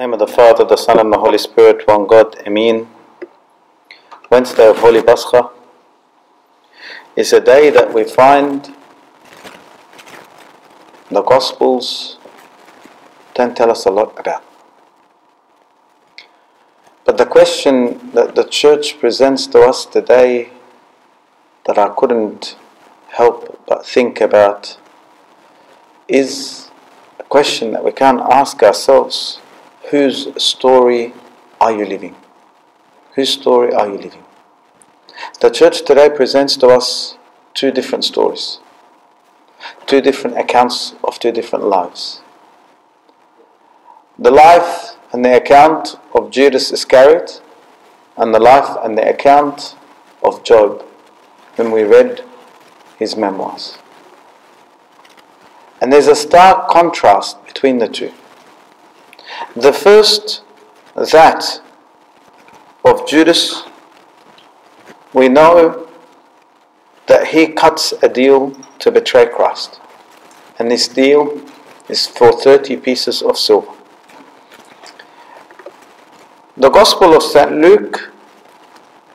name of the Father, the Son, and the Holy Spirit, one God, Amen. Wednesday of Holy Pascha is a day that we find the Gospels don't tell us a lot about. But the question that the Church presents to us today that I couldn't help but think about is a question that we can't ask ourselves whose story are you living? Whose story are you living? The church today presents to us two different stories, two different accounts of two different lives. The life and the account of Judas Iscariot, and the life and the account of Job, when we read his memoirs. And there's a stark contrast between the two. The first, that of Judas, we know that he cuts a deal to betray Christ. And this deal is for 30 pieces of silver. The Gospel of St. Luke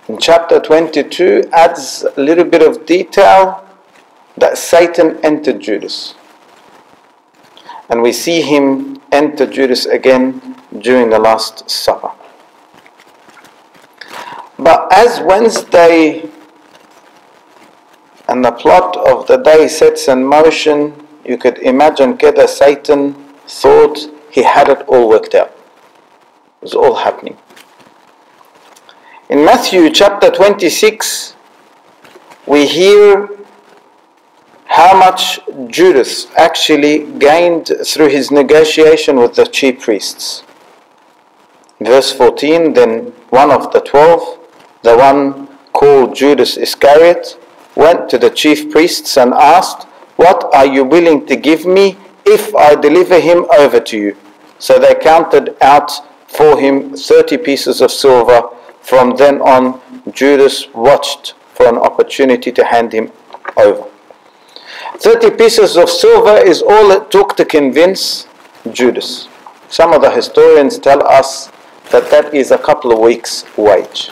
in chapter 22 adds a little bit of detail that Satan entered Judas. And we see him enter Judas again during the Last Supper. But as Wednesday and the plot of the day sets in motion, you could imagine Keda Satan thought he had it all worked out. It was all happening. In Matthew chapter 26, we hear how much Judas actually gained through his negotiation with the chief priests. Verse 14 Then one of the twelve, the one called Judas Iscariot, went to the chief priests and asked, What are you willing to give me if I deliver him over to you? So they counted out for him thirty pieces of silver. From then on, Judas watched for an opportunity to hand him over. 30 pieces of silver is all it took to convince Judas. Some of the historians tell us that that is a couple of weeks' wage.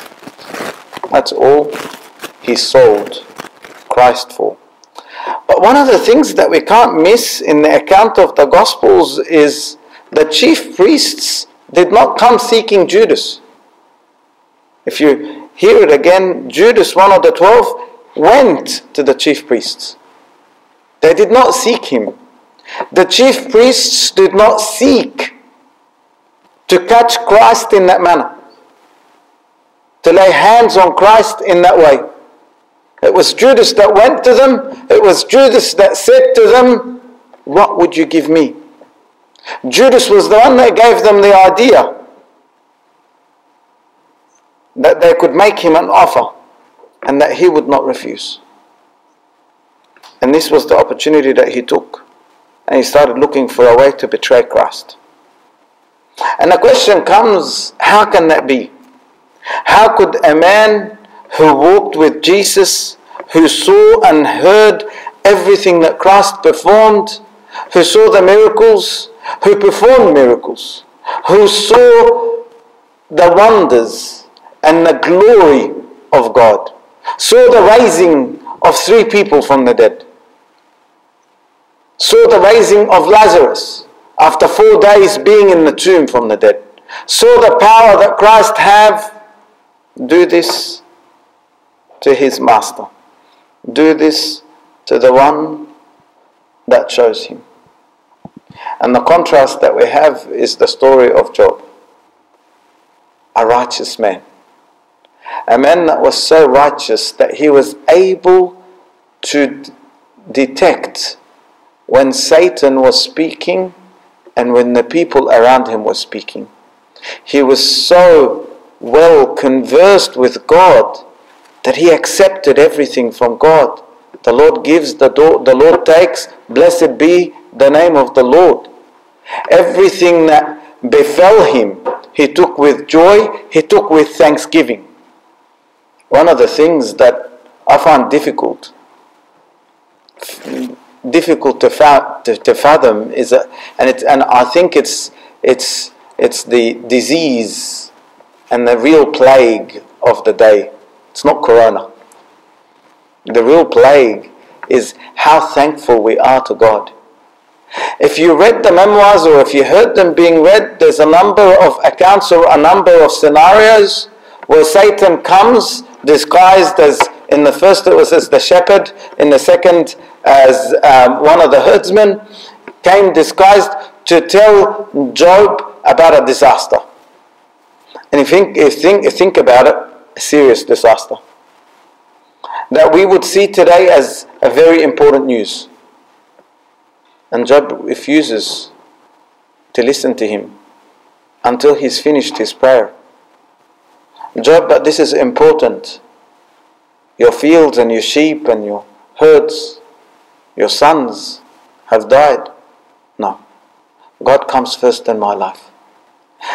That's all he sold Christ for. But one of the things that we can't miss in the account of the Gospels is the chief priests did not come seeking Judas. If you hear it again, Judas, one of the twelve, went to the chief priests. They did not seek him. The chief priests did not seek to catch Christ in that manner, to lay hands on Christ in that way. It was Judas that went to them, it was Judas that said to them, What would you give me? Judas was the one that gave them the idea that they could make him an offer and that he would not refuse. And this was the opportunity that he took. And he started looking for a way to betray Christ. And the question comes how can that be? How could a man who walked with Jesus, who saw and heard everything that Christ performed, who saw the miracles, who performed miracles, who saw the wonders and the glory of God, saw the rising of three people from the dead, saw the raising of Lazarus after four days being in the tomb from the dead, saw the power that Christ have, do this to his master. Do this to the one that chose him. And the contrast that we have is the story of Job, a righteous man. A man that was so righteous that he was able to detect when Satan was speaking and when the people around him were speaking. He was so well conversed with God that he accepted everything from God. The Lord gives, the, do- the Lord takes, blessed be the name of the Lord. Everything that befell him, he took with joy, he took with thanksgiving. One of the things that I find difficult, difficult to, to, to fathom is, a, and, it, and I think it's, it's it's the disease and the real plague of the day. It's not corona. The real plague is how thankful we are to God. If you read the memoirs or if you heard them being read, there's a number of accounts or a number of scenarios where Satan comes disguised as, in the first it was as the shepherd, in the second as um, one of the herdsmen, came disguised to tell Job about a disaster. And you think, think, think about it, a serious disaster. That we would see today as a very important news. And Job refuses to listen to him until he's finished his prayer. Job, but this is important. Your fields and your sheep and your herds, your sons have died. No. God comes first in my life.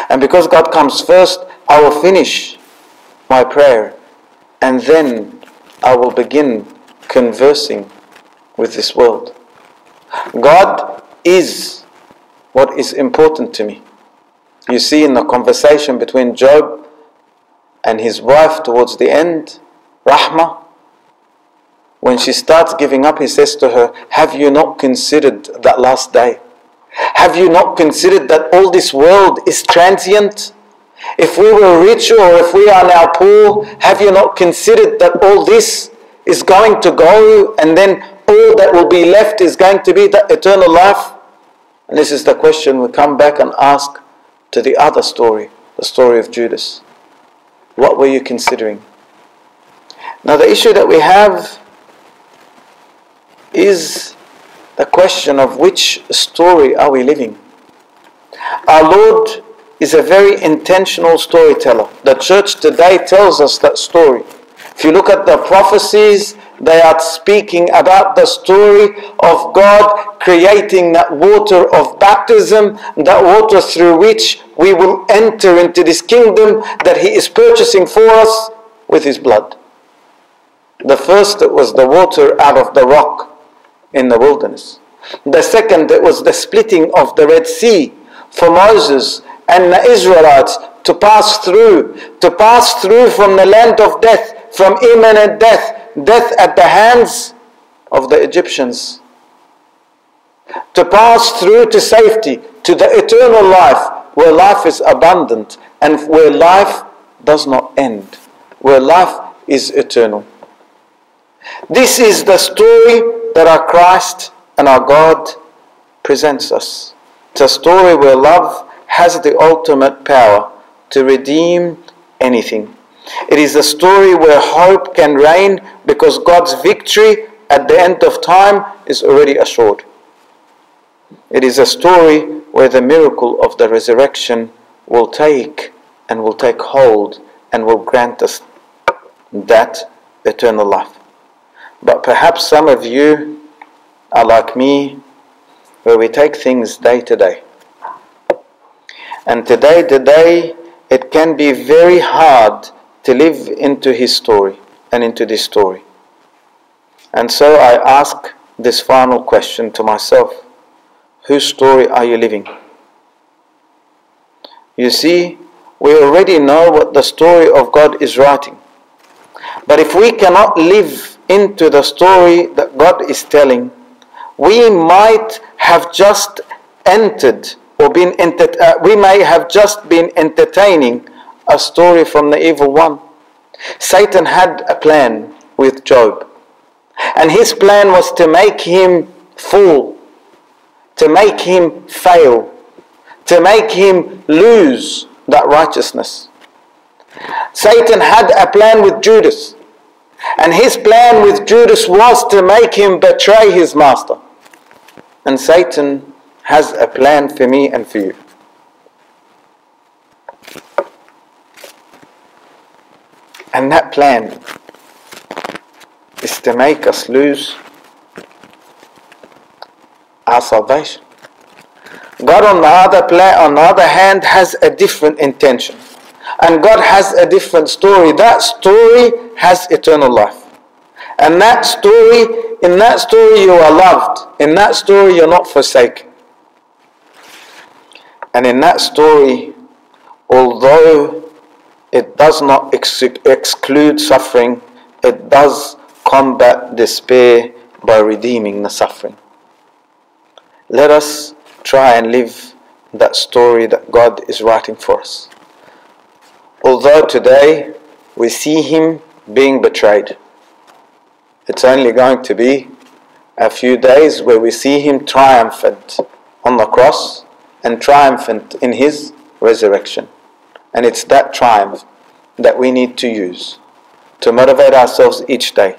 And because God comes first, I will finish my prayer and then I will begin conversing with this world. God is what is important to me. You see in the conversation between Job and his wife towards the end, Rahmah, when she starts giving up, he says to her, Have you not considered that last day? Have you not considered that all this world is transient? If we were rich or if we are now poor, have you not considered that all this is going to go and then all that will be left is going to be the eternal life? And this is the question we come back and ask to the other story, the story of Judas. What were you considering? Now, the issue that we have is the question of which story are we living? Our Lord is a very intentional storyteller. The church today tells us that story. If you look at the prophecies, they are speaking about the story of God creating that water of baptism, that water through which we will enter into this kingdom that He is purchasing for us with His blood. The first was the water out of the rock in the wilderness. The second was the splitting of the Red Sea for Moses and the Israelites to pass through, to pass through from the land of death, from imminent death, death at the hands of the Egyptians. To pass through to safety, to the eternal life, where life is abundant and where life does not end, where life is eternal. This is the story that our Christ and our God presents us. It's a story where love has the ultimate power to redeem anything. It is a story where hope can reign because God's victory at the end of time is already assured. It is a story where the miracle of the resurrection will take and will take hold and will grant us that eternal life. But perhaps some of you are like me, where we take things day to day. And today to day, it can be very hard to live into his story and into this story. And so I ask this final question to myself Whose story are you living? You see, we already know what the story of God is writing. But if we cannot live into the story that God is telling, we might have just entered or been enter- uh, we may have just been entertaining a story from the evil one. Satan had a plan with Job. And his plan was to make him fall, to make him fail, to make him lose that righteousness. Satan had a plan with Judas. And his plan with Judas was to make him betray his master. And Satan has a plan for me and for you. And that plan is to make us lose our salvation. God, on the other on the other hand, has a different intention, and God has a different story. That story has eternal life, and that story, in that story, you are loved. In that story, you're not forsaken, and in that story, although it does not ex- exclude suffering, it does combat despair by redeeming the suffering. Let us try and live that story that God is writing for us. Although today we see Him being betrayed, it's only going to be a few days where we see Him triumphant on the cross and triumphant in His resurrection. And it's that triumph that we need to use to motivate ourselves each day,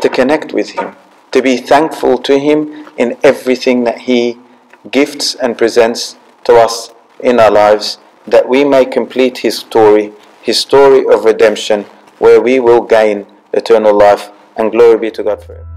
to connect with Him, to be thankful to Him in everything that He gifts and presents to us in our lives, that we may complete His story, His story of redemption, where we will gain eternal life. And glory be to God forever.